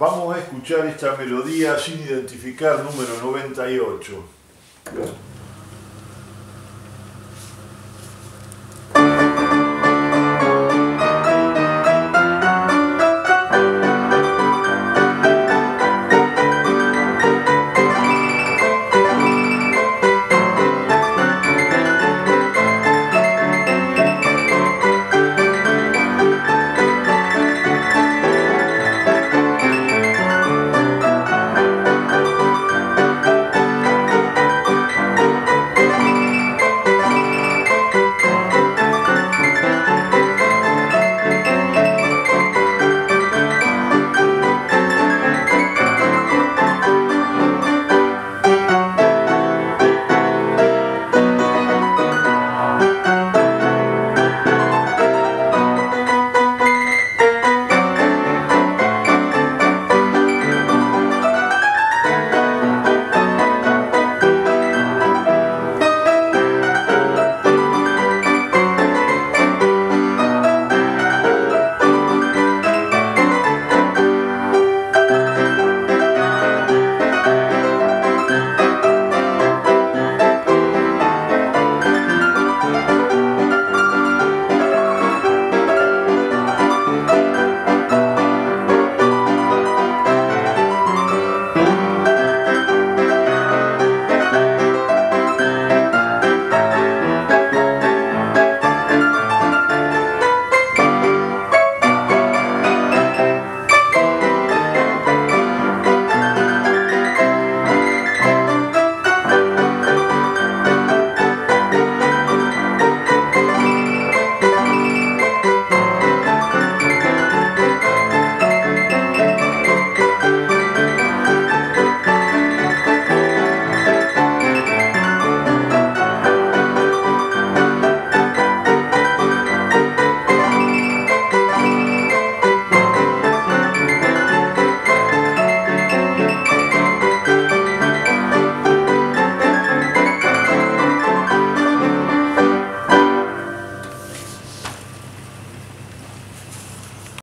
Vamos a escuchar esta melodía sin identificar número 98.